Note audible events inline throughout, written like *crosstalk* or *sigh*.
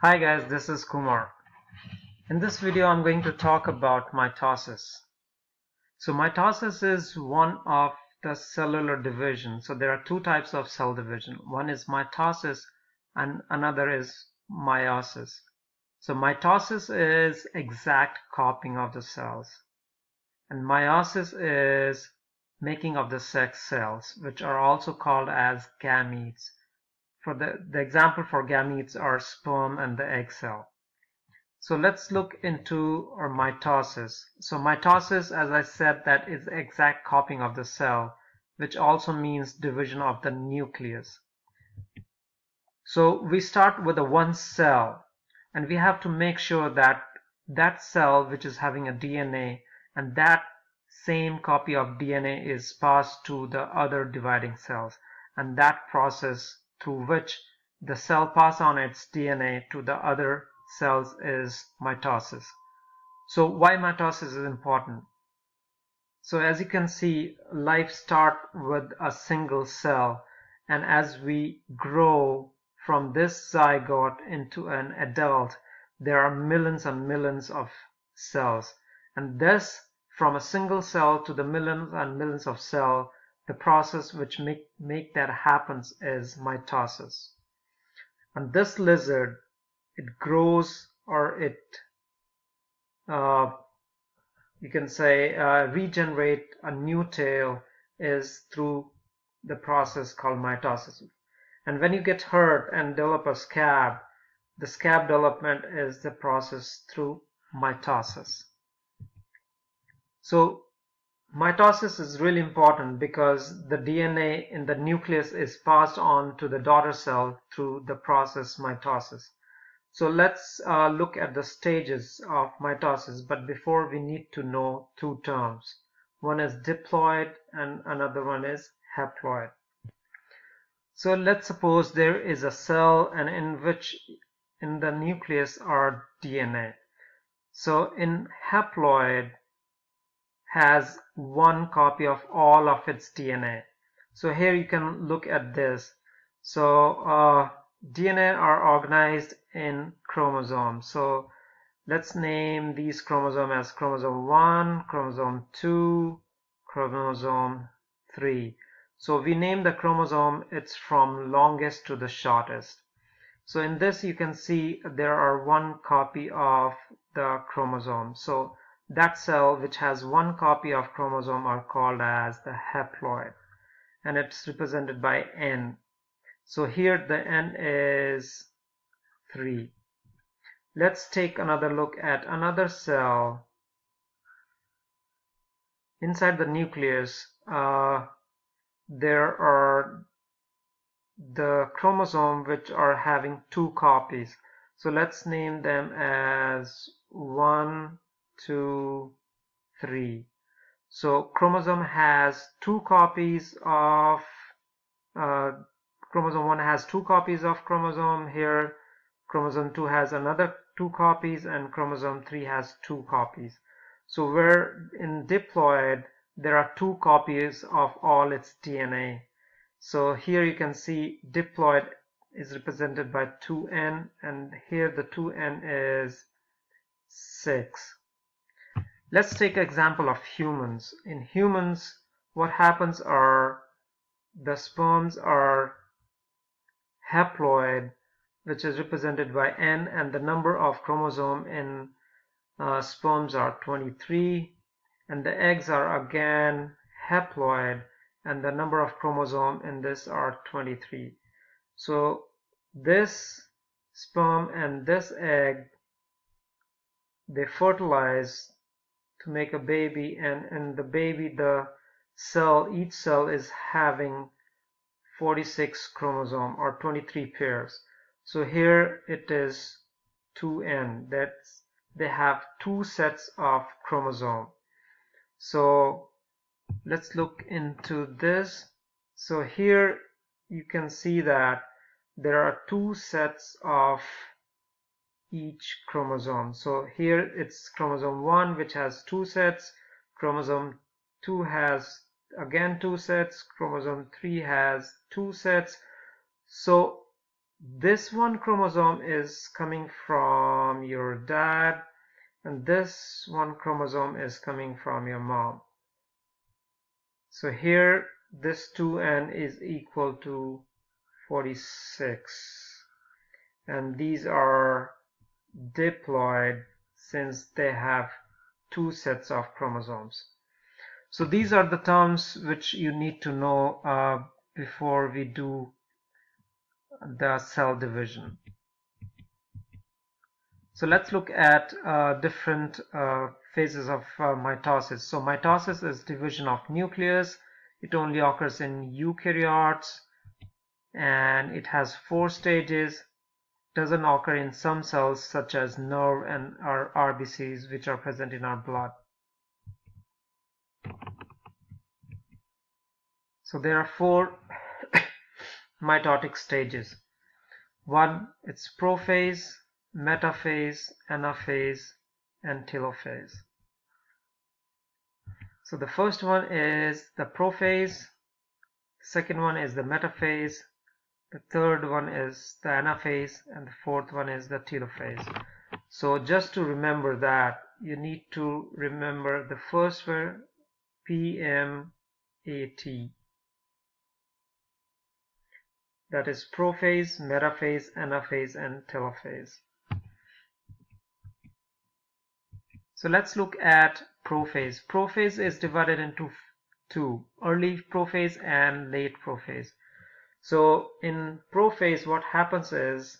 Hi guys, this is Kumar. In this video I'm going to talk about mitosis. So mitosis is one of the cellular division. So there are two types of cell division. One is mitosis and another is meiosis. So mitosis is exact copying of the cells and meiosis is making of the sex cells which are also called as gametes for the, the example for gametes are sperm and the egg cell. So let's look into our mitosis. So mitosis, as I said, that is exact copying of the cell, which also means division of the nucleus. So we start with a one cell, and we have to make sure that that cell which is having a DNA and that same copy of DNA is passed to the other dividing cells, and that process through which the cell pass on its DNA to the other cells is mitosis. So why mitosis is important? So as you can see, life start with a single cell and as we grow from this zygote into an adult, there are millions and millions of cells. And this, from a single cell to the millions and millions of cells, the process which make, make that happens is mitosis. And this lizard, it grows or it, uh, you can say, uh, regenerate a new tail is through the process called mitosis. And when you get hurt and develop a scab, the scab development is the process through mitosis. So Mitosis is really important because the DNA in the nucleus is passed on to the daughter cell through the process mitosis. So let's uh, look at the stages of mitosis, but before we need to know two terms. One is diploid and another one is haploid. So let's suppose there is a cell and in which in the nucleus are DNA. So in haploid, has one copy of all of its DNA. So here you can look at this. So uh, DNA are organized in chromosomes. So let's name these chromosomes as chromosome 1, chromosome 2, chromosome 3. So we name the chromosome, it's from longest to the shortest. So in this you can see there are one copy of the chromosome. So that cell which has one copy of chromosome are called as the haploid and it's represented by N. So here the N is 3. Let's take another look at another cell inside the nucleus. Uh, there are the chromosome which are having two copies. So let's name them as 1, two, three. So chromosome has two copies of uh, chromosome 1 has two copies of chromosome here chromosome 2 has another two copies and chromosome 3 has two copies. So where in diploid there are two copies of all its DNA so here you can see diploid is represented by 2n and here the 2n is 6 Let's take an example of humans. In humans, what happens are the sperms are haploid, which is represented by N, and the number of chromosome in uh, sperms are 23, and the eggs are again haploid, and the number of chromosome in this are 23. So this sperm and this egg, they fertilize to make a baby and in the baby the cell each cell is having 46 chromosome or 23 pairs. So here it is 2n that's they have two sets of chromosome. So let's look into this. So here you can see that there are two sets of each chromosome. So here it's chromosome 1 which has two sets, chromosome 2 has again two sets, chromosome 3 has two sets. So this one chromosome is coming from your dad and this one chromosome is coming from your mom. So here this 2n is equal to 46 and these are diploid since they have two sets of chromosomes. So these are the terms which you need to know uh, before we do the cell division. So let's look at uh, different uh, phases of uh, mitosis. So mitosis is division of nucleus. It only occurs in eukaryotes and it has four stages. Doesn't occur in some cells such as nerve and RBCs which are present in our blood. So there are four *coughs* mitotic stages. One, it's prophase, metaphase, anaphase, and telophase. So the first one is the prophase, second one is the metaphase, the third one is the anaphase, and the fourth one is the telophase. So just to remember that, you need to remember the first word PMAT that is prophase, metaphase, anaphase, and telophase. So let's look at prophase. Prophase is divided into two, early prophase and late prophase. So in prophase what happens is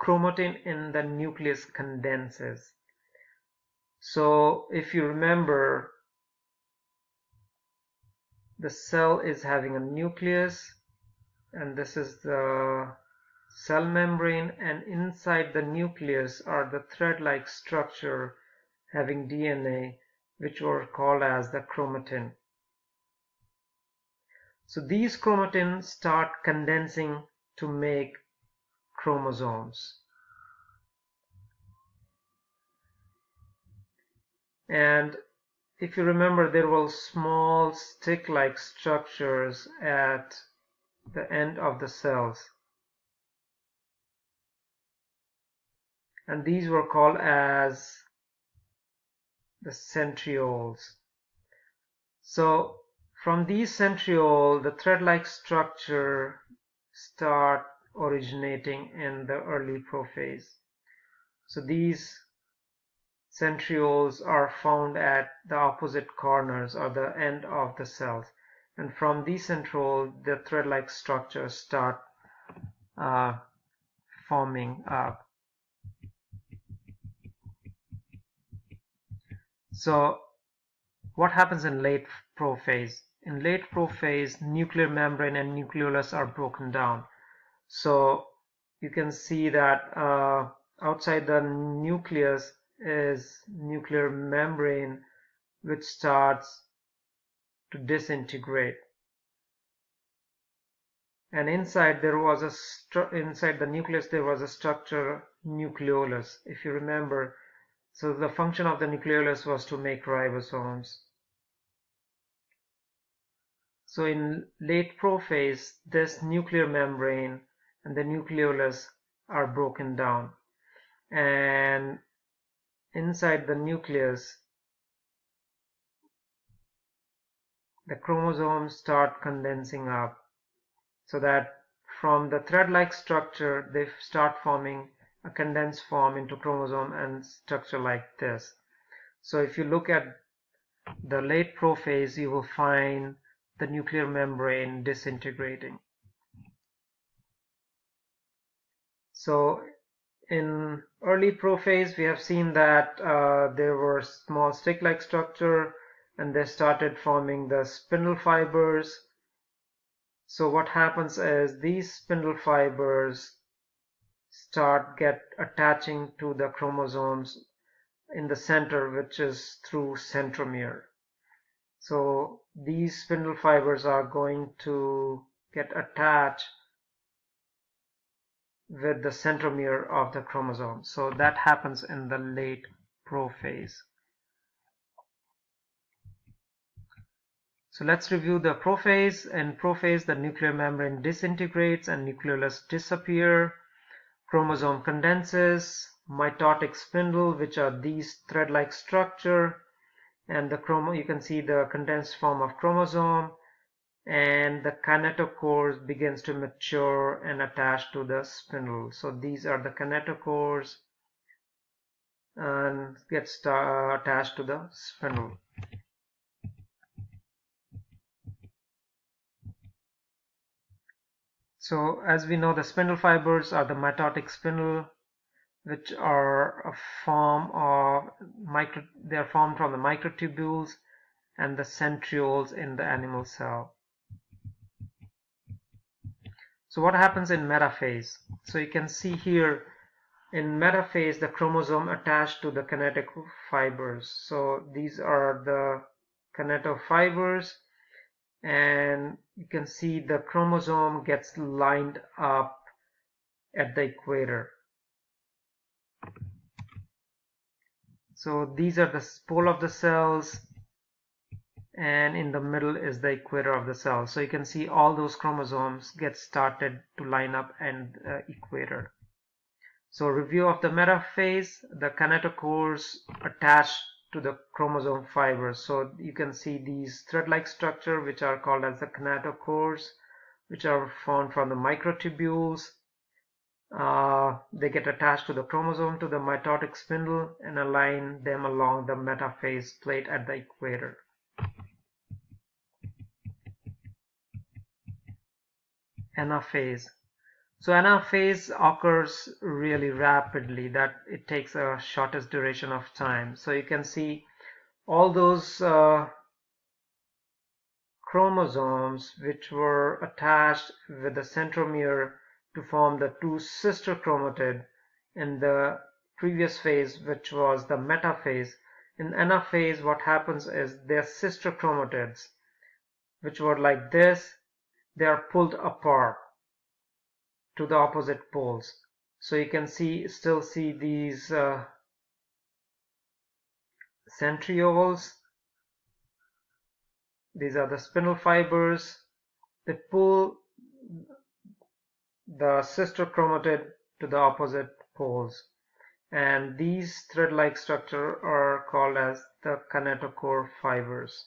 chromatin in the nucleus condenses. So if you remember the cell is having a nucleus and this is the cell membrane and inside the nucleus are the thread-like structure having DNA which were called as the chromatin. So these chromatin start condensing to make chromosomes. And if you remember there were small stick-like structures at the end of the cells. And these were called as the centrioles. So from these centriole, the thread-like structure start originating in the early prophase. So these centrioles are found at the opposite corners or the end of the cells and from these centrioles the thread-like structures start uh, forming up. So what happens in late prophase? In late prophase, nuclear membrane and nucleolus are broken down. So you can see that uh, outside the nucleus is nuclear membrane which starts to disintegrate. And inside there was a inside the nucleus there was a structure nucleolus if you remember. So the function of the nucleolus was to make ribosomes so in late prophase this nuclear membrane and the nucleolus are broken down and inside the nucleus the chromosomes start condensing up so that from the thread-like structure they start forming a condensed form into chromosome and structure like this. So if you look at the late prophase you will find the nuclear membrane disintegrating. So in early prophase we have seen that uh, there were small stick-like structure and they started forming the spindle fibers. So what happens is these spindle fibers start get attaching to the chromosomes in the center which is through centromere. So these spindle fibers are going to get attached with the centromere of the chromosome. So that happens in the late prophase. So let's review the prophase. In prophase, the nuclear membrane disintegrates and nucleolus disappear. chromosome condenses, mitotic spindle which are these thread-like structure and the chromo you can see the condensed form of chromosome and the kinetochores begins to mature and attach to the spindle. So these are the kinetochores and gets attached to the spindle. So as we know the spindle fibers are the mitotic spindle which are a form of micro they are formed from the microtubules and the centrioles in the animal cell. So what happens in metaphase? So you can see here in metaphase the chromosome attached to the kinetic fibers. So these are the kinetofibers and you can see the chromosome gets lined up at the equator so these are the pole of the cells and in the middle is the equator of the cell. So you can see all those chromosomes get started to line up and uh, equator. So review of the metaphase the kinetochores attach to the chromosome fibers. So you can see these thread-like structure which are called as the kinetochores which are formed from the microtubules uh, they get attached to the chromosome to the mitotic spindle and align them along the metaphase plate at the equator. Anaphase. So anaphase occurs really rapidly that it takes a shortest duration of time. So you can see all those uh, chromosomes which were attached with the centromere to form the two sister chromatid in the previous phase which was the metaphase. In anaphase what happens is their sister chromatids which were like this they are pulled apart to the opposite poles. So you can see still see these uh, centrioles. These are the spindle fibers. They pull the sister chromatid to the opposite poles and these thread-like structure are called as the kinetochore fibers.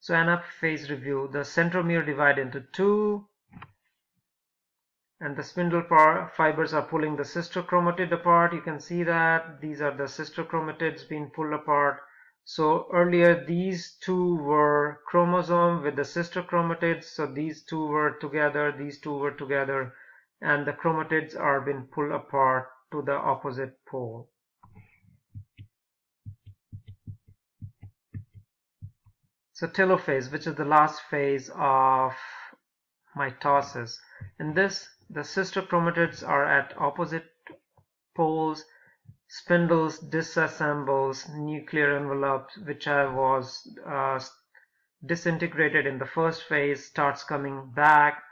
So anaphase review, the centromere divide into two and the spindle fibers are pulling the sister chromatid apart. You can see that these are the sister chromatids being pulled apart so earlier these two were chromosome with the sister chromatids. So these two were together, these two were together, and the chromatids are being pulled apart to the opposite pole. So telophase, which is the last phase of mitosis. In this, the sister chromatids are at opposite poles spindles disassembles nuclear envelopes which I was uh, disintegrated in the first phase starts coming back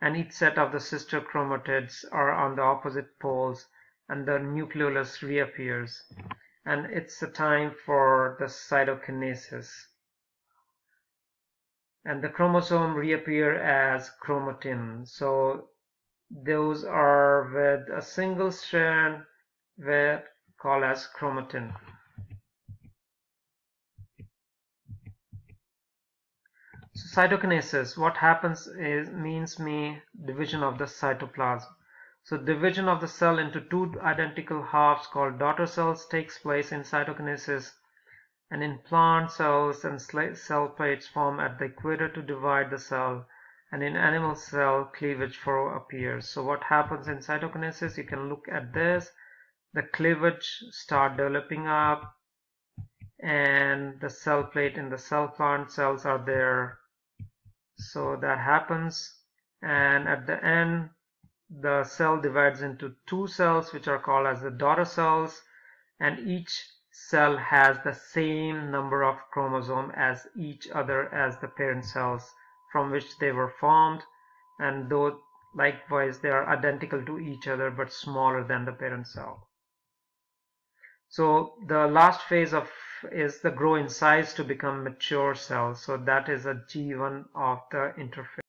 and each set of the sister chromatids are on the opposite poles and the nucleolus reappears. And it's a time for the cytokinesis. And the chromosome reappear as chromatin. So those are with a single strand with called as chromatin. So cytokinesis, what happens is means me division of the cytoplasm. So division of the cell into two identical halves called daughter cells takes place in cytokinesis and in plant cells and cell plates form at the equator to divide the cell and in animal cell cleavage furrow appears. So what happens in cytokinesis? You can look at this the cleavage start developing up and the cell plate and the cell plant cells are there. So that happens and at the end the cell divides into two cells which are called as the daughter cells and each cell has the same number of chromosome as each other as the parent cells from which they were formed and though likewise they are identical to each other but smaller than the parent cell So the last phase of is the grow in size to become mature cells. So that is a G1 of the interphase.